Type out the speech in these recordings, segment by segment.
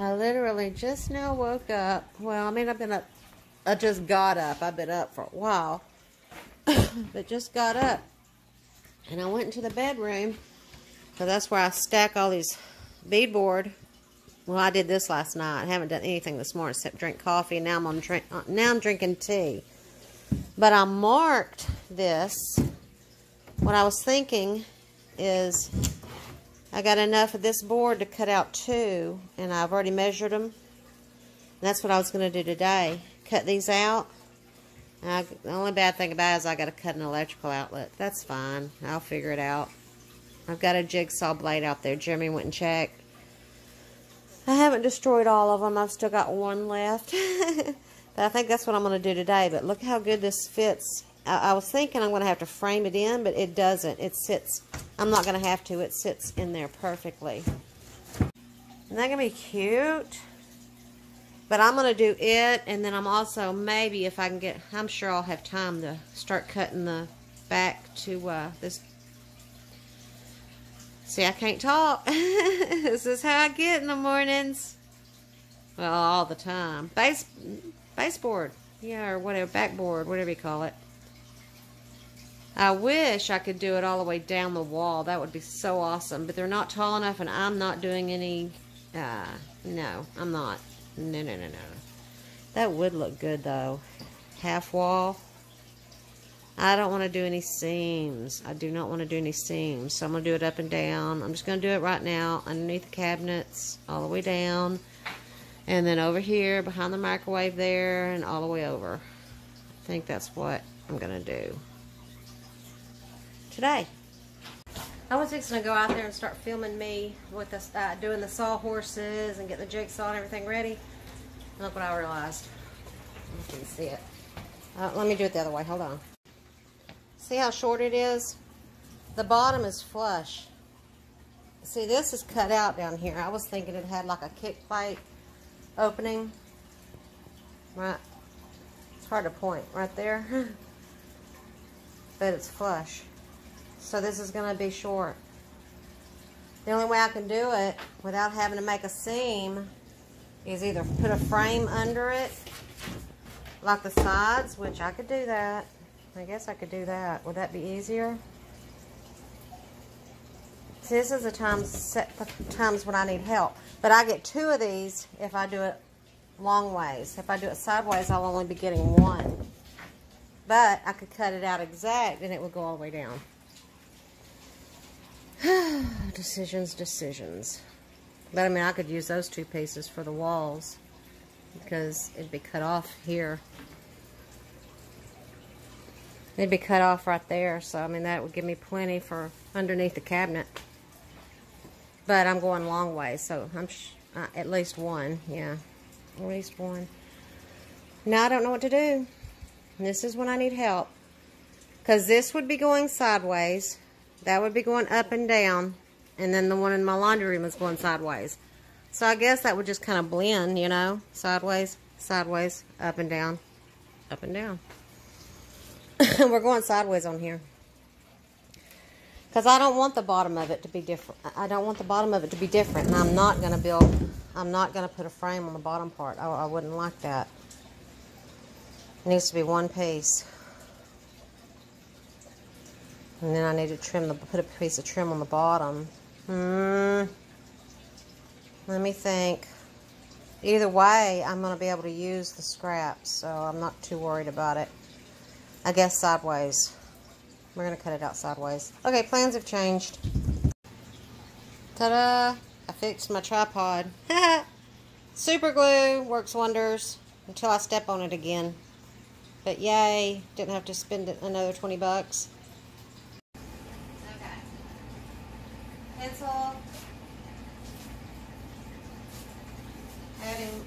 I literally just now woke up. Well, I mean, I've been up. I just got up. I've been up for a while, but just got up, and I went into the bedroom because that's where I stack all these beadboard. Well, I did this last night. I haven't done anything this morning except drink coffee. Now I'm on drink. Uh, now I'm drinking tea. But I marked this. What I was thinking is I got enough of this board to cut out two, and I've already measured them. That's what I was going to do today. Cut these out. I, the only bad thing about it is I got to cut an electrical outlet. That's fine. I'll figure it out. I've got a jigsaw blade out there. Jeremy went and checked. I haven't destroyed all of them. I've still got one left. but I think that's what I'm going to do today. But look how good this fits. I, I was thinking I'm going to have to frame it in, but it doesn't. It sits I'm not going to have to. It sits in there perfectly. Isn't that going to be cute? But I'm going to do it, and then I'm also, maybe if I can get, I'm sure I'll have time to start cutting the back to uh, this. See, I can't talk. this is how I get in the mornings. Well, all the time. Base, baseboard. Yeah, or whatever, backboard, whatever you call it. I wish I could do it all the way down the wall. That would be so awesome. But they're not tall enough, and I'm not doing any... Uh, no, I'm not. No, no, no, no. That would look good, though. Half wall. I don't want to do any seams. I do not want to do any seams. So I'm going to do it up and down. I'm just going to do it right now underneath the cabinets, all the way down. And then over here, behind the microwave there, and all the way over. I think that's what I'm going to do today. I was fixing to go out there and start filming me with the, uh, doing the sawhorses and getting the jigsaw and everything ready. Look what I realized. You can see it. Uh, let me do it the other way. Hold on. See how short it is? The bottom is flush. See, this is cut out down here. I was thinking it had like a kick plate opening. Right. It's hard to point right there. but it's flush. So this is going to be short. The only way I can do it without having to make a seam is either put a frame under it, like the sides, which I could do that. I guess I could do that. Would that be easier? See, this is the times, times when I need help. But I get two of these if I do it long ways. If I do it sideways, I'll only be getting one. But I could cut it out exact and it would go all the way down. decisions, decisions. But I mean, I could use those two pieces for the walls because it'd be cut off here. It'd be cut off right there, so I mean, that would give me plenty for underneath the cabinet. But I'm going long way, so I'm uh, at least one, yeah, at least one. Now I don't know what to do. This is when I need help. Because this would be going sideways. That would be going up and down. And then the one in my laundry room is going sideways. So I guess that would just kind of blend, you know. Sideways, sideways, up and down, up and down. We're going sideways on here. Because I don't want the bottom of it to be different. I don't want the bottom of it to be different. And I'm not going to build, I'm not going to put a frame on the bottom part. I, I wouldn't like that. It needs to be one piece. And then I need to trim the put a piece of trim on the bottom. Hmm. Let me think. Either way, I'm going to be able to use the scraps, so I'm not too worried about it. I guess sideways. We're going to cut it out sideways. Okay, plans have changed. Ta-da! I fixed my tripod. Super glue works wonders until I step on it again. But yay, didn't have to spend another 20 bucks. pencil, adding,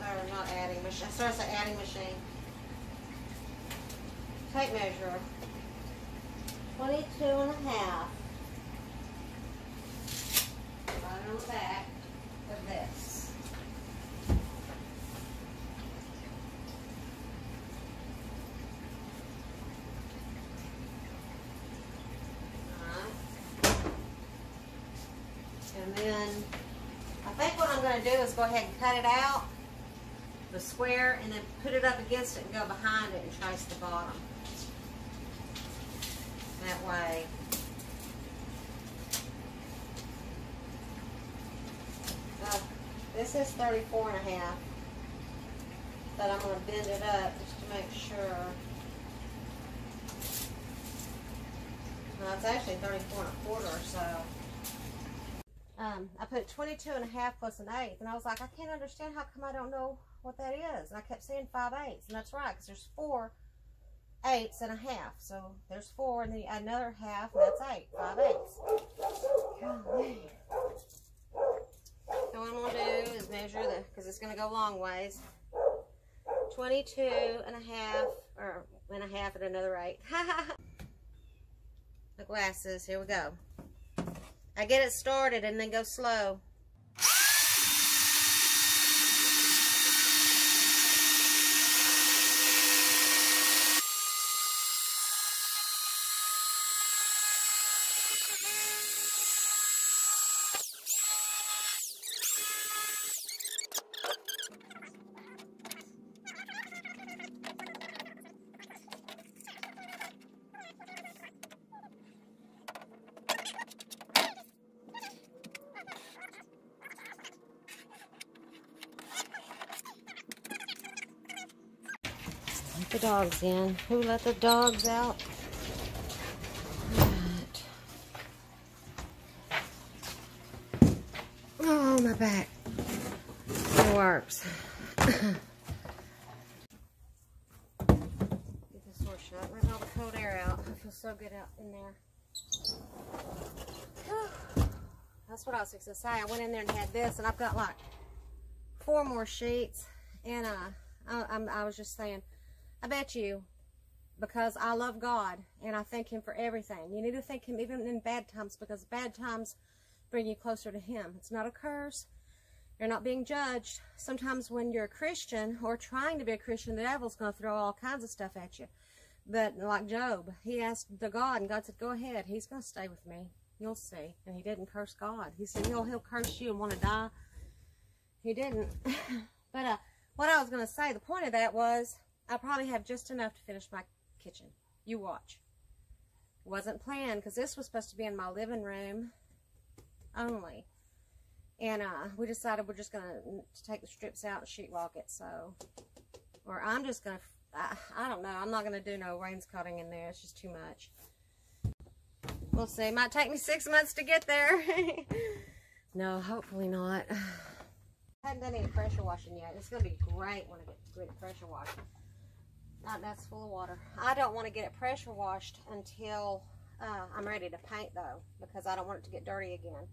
or not adding machine, I starts the adding machine. Tape measure, 22 and a half. Right on the back of this. Right. And then I think what I'm going to do is go ahead and cut it out, the square, and then put it up against it and go behind it and trace the bottom. That way. Uh, this is 34 and a half, but I'm going to bend it up just to make sure. No, it's actually 34 and a quarter so. Um, I put 22 and a half plus an eighth, and I was like, I can't understand how come I don't know what that is. And I kept saying five eighths, and that's right, because there's four eighths and a half. So there's four, and then another half, and that's eight, five eighths. Golly. So what I'm going to do is measure the, because it's going to go long ways. 22 and a half, or and a half and another eight. the glasses, here we go. I get it started and then go slow. The dogs in. Who let the dogs out? Right. Oh, my back. It works. Get this door shut. Let all the cold air out. I feel so good out in there. That's what I was fixing to say. I went in there and had this, and I've got like four more sheets. And uh, I, I was just saying, I bet you, because I love God and I thank Him for everything. You need to thank Him even in bad times because bad times bring you closer to Him. It's not a curse. You're not being judged. Sometimes when you're a Christian or trying to be a Christian, the devil's going to throw all kinds of stuff at you. But like Job, he asked the God, and God said, "Go ahead. He's going to stay with me. You'll see." And he didn't curse God. He said, "He'll he'll curse you and want to die." He didn't. but uh, what I was going to say, the point of that was I probably have just enough to finish my kitchen. You watch. Wasn't planned because this was supposed to be in my living room only. And uh, we decided we're just going to take the strips out and sheetrock it. So, or I'm just going to, I don't know. I'm not going to do no wainscoting in there. It's just too much. We'll see. Might take me six months to get there. no, hopefully not. I haven't done any pressure washing yet. It's going to be great when I get good pressure washing. That's full of water. I don't want to get it pressure washed until uh, I'm ready to paint though, because I don't want it to get dirty again.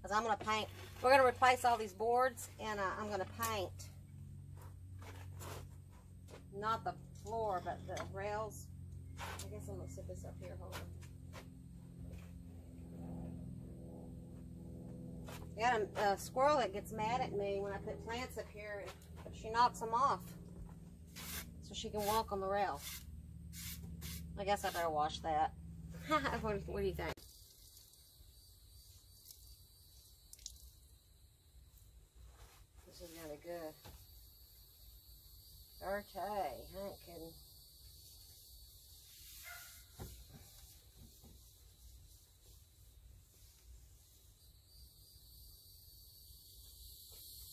Because I'm going to paint, we're going to replace all these boards, and uh, I'm going to paint, not the floor, but the rails. I guess I'm going to sit this up here, hold on. Got a, a squirrel that gets mad at me when I put plants up here, she knocks them off she can walk on the rail. I guess I better wash that. what, what do you think? This is really good. Okay, Hank can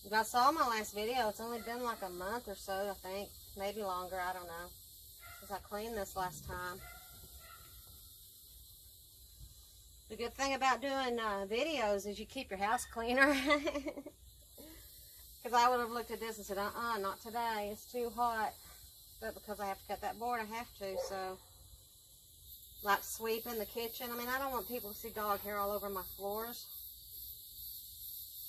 If I saw my last video, it's only been like a month or so, I think. Maybe longer, I don't know. Because I cleaned this last time. The good thing about doing uh, videos is you keep your house cleaner. Because I would have looked at this and said, uh-uh, not today. It's too hot. But because I have to cut that board, I have to, so... Like sweeping the kitchen. I mean, I don't want people to see dog hair all over my floors.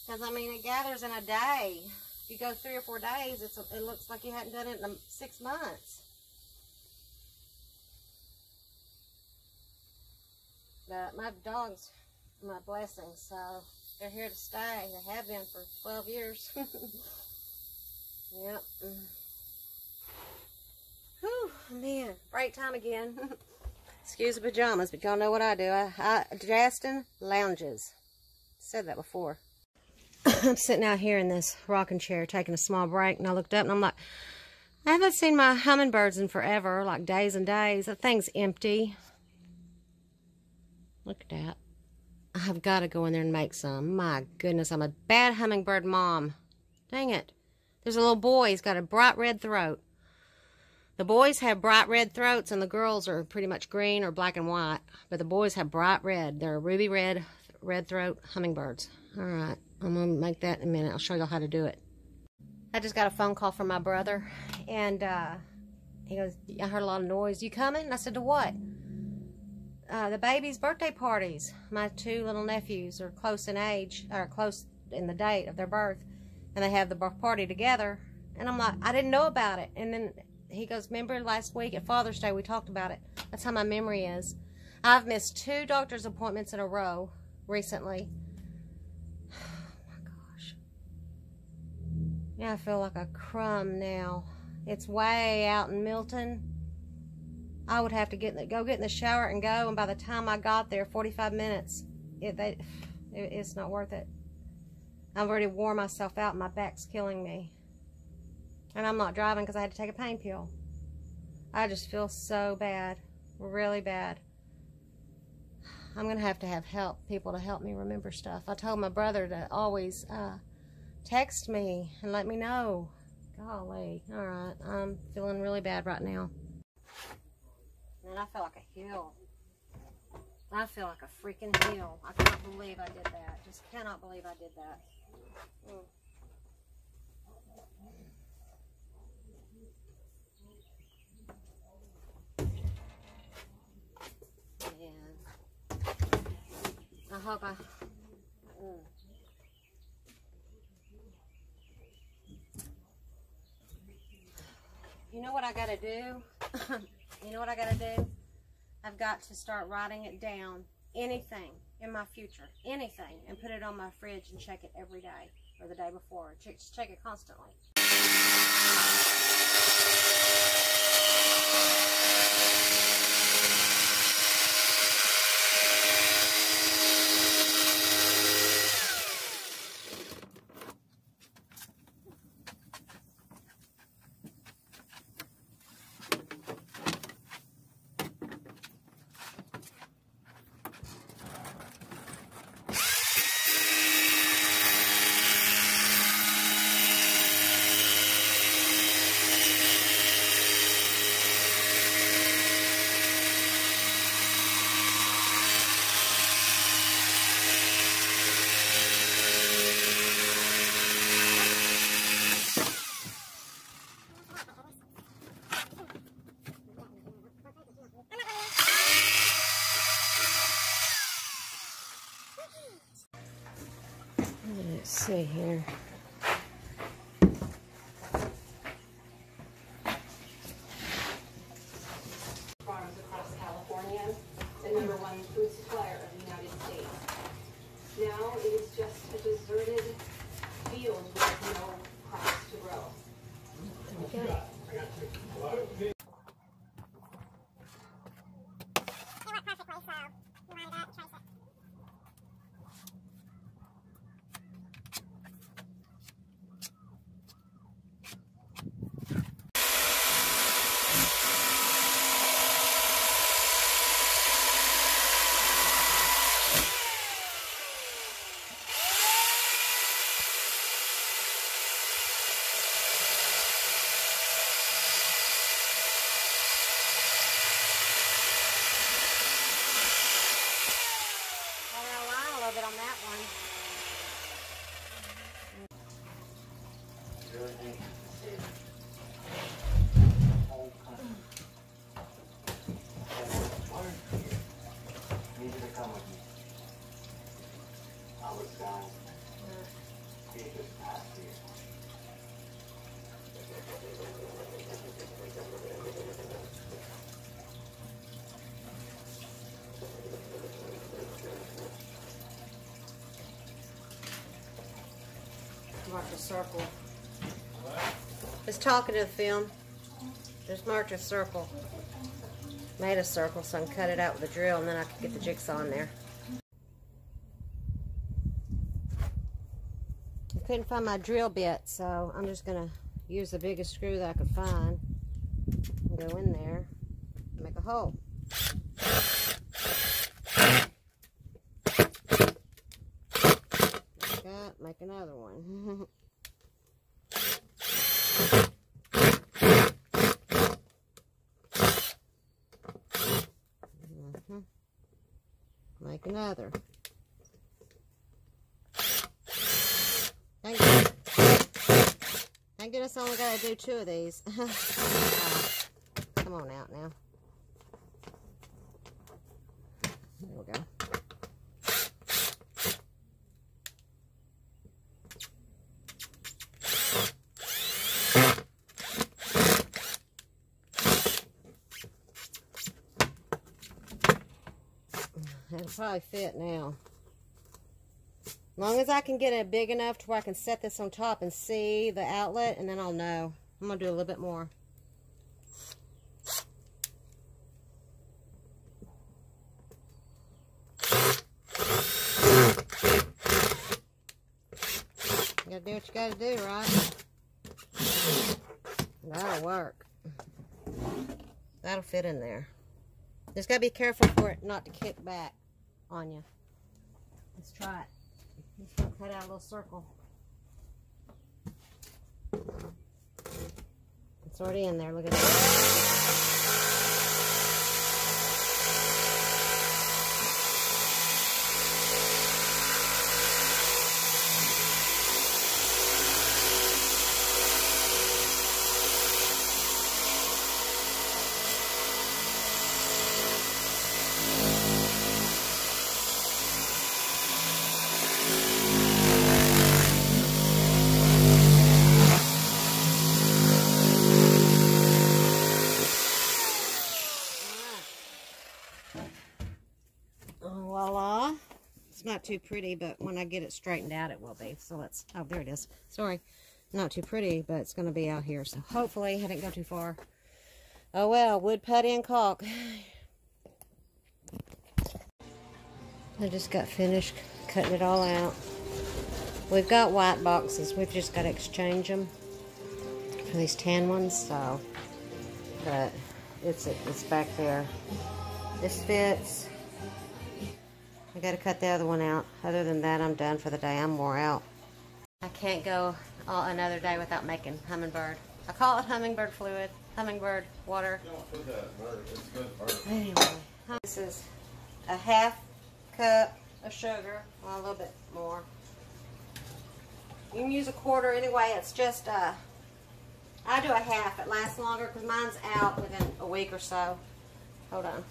Because, I mean, it gathers in a day. You go three or four days, it's a, it looks like you hadn't done it in six months. But my dogs my blessings, so they're here to stay. They have been for 12 years. yep. Whew, man, break time again. Excuse the pajamas, but y'all know what I do. I, I Justin lounges. Said that before. I'm sitting out here in this rocking chair taking a small break, and I looked up and I'm like, I haven't seen my hummingbirds in forever, like days and days. That thing's empty. Look at that. I've got to go in there and make some. My goodness, I'm a bad hummingbird mom. Dang it. There's a little boy. He's got a bright red throat. The boys have bright red throats, and the girls are pretty much green or black and white. But the boys have bright red. They're ruby red, red throat hummingbirds. All right. I'm going to make that in a minute. I'll show y'all how to do it. I just got a phone call from my brother, and uh, he goes, I heard a lot of noise. You coming? And I said, to what? Uh, the baby's birthday parties. My two little nephews are close in age, or close in the date of their birth, and they have the birth party together. And I'm like, I didn't know about it. And then he goes, remember last week at Father's Day we talked about it. That's how my memory is. I've missed two doctor's appointments in a row recently. I feel like a crumb now. It's way out in Milton. I would have to get in the, go get in the shower and go, and by the time I got there, 45 minutes, it, they, it, it's not worth it. I've already wore myself out. My back's killing me. And I'm not driving because I had to take a pain pill. I just feel so bad. Really bad. I'm going to have to have help, people to help me remember stuff. I told my brother to always uh, text me and let me know. Golly. All right. I'm feeling really bad right now. Man, I feel like a hill. I feel like a freaking hill. I can't believe I did that. Just cannot believe I did that. Mm. I hope I... You know what I gotta do? you know what I gotta do? I've got to start writing it down. Anything in my future. Anything. And put it on my fridge and check it every day. Or the day before. Check, check it constantly. Let's see here. farms across California, the number one food supplier of the United States. Now it is just a deserted field with no crops to grow. Well, there a line a little bit on that one. Needed to come with me. I was gone. He just passed here. Mark the circle. It's talking to the film. Just marked a circle. Made a circle so I can cut it out with a drill and then I can get the jigsaw in there. Couldn't find my drill bit, so I'm just gonna use the biggest screw that I could find. And go in there, and make a hole. Like that, make another one. Mhm. Make another. Thank goodness, goodness I only gotta do two of these. Come on out now. There we go. It'll probably fit now. Long as I can get it big enough to where I can set this on top and see the outlet, and then I'll know. I'm going to do a little bit more. You gotta do what you gotta do, right? That'll work. That'll fit in there. Just gotta be careful for it not to kick back on you. Let's try it. Just gonna cut out a little circle. It's already in there. Look at that. Not too pretty, but when I get it straightened out, it will be. So let's, oh, there it is. Sorry. Not too pretty, but it's going to be out here. So hopefully I didn't go too far. Oh well, wood putty and caulk. I just got finished cutting it all out. We've got white boxes. We've just got to exchange them for these tan ones. So, but it's it's back there. This fits. I got to cut the other one out. Other than that, I'm done for the day. I'm wore out. I can't go all, another day without making hummingbird. I call it hummingbird fluid, hummingbird water. Don't put that bird. It's good bird. Anyway, this is a half cup of sugar, well, a little bit more. You can use a quarter anyway. It's just, uh, I do a half. It lasts longer because mine's out within a week or so. Hold on.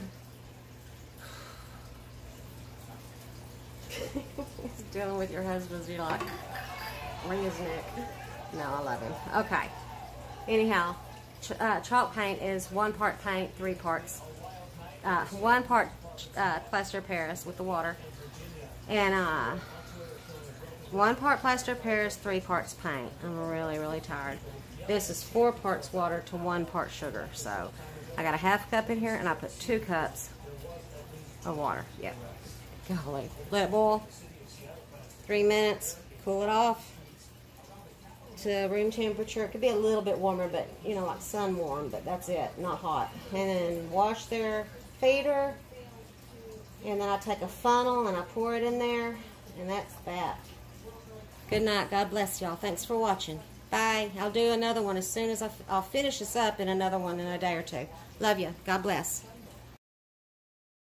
He's dealing with your husband's. You're like, wring his neck. No, I love him. Okay. Anyhow, ch uh, chalk paint is one part paint, three parts. Uh, one part uh, plaster Paris with the water, and uh, one part plaster Paris, three parts paint. I'm really, really tired. This is four parts water to one part sugar. So I got a half cup in here, and I put two cups of water. Yep. Golly. Let it boil. Three minutes. Cool it off to room temperature. It could be a little bit warmer, but you know, like sun warm, but that's it, not hot. And then wash their feeder. And then I take a funnel and I pour it in there, and that's that. Good night. God bless y'all. Thanks for watching. Bye. I'll do another one as soon as I, I'll finish this up in another one in a day or two. Love you. God bless.